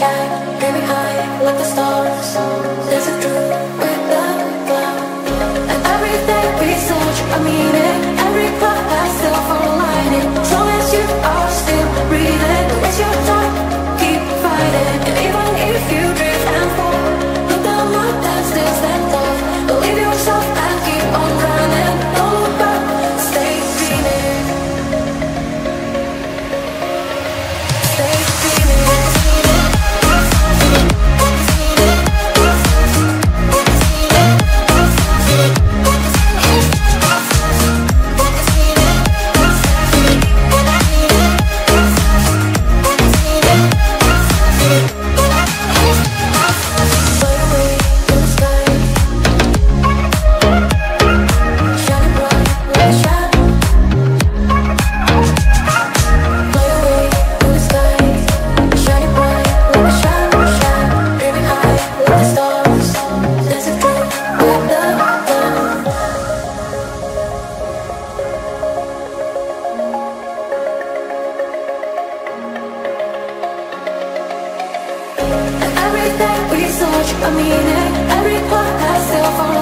shine, let me high like the stars. And everything we search, I mean it. Every part has self-alarm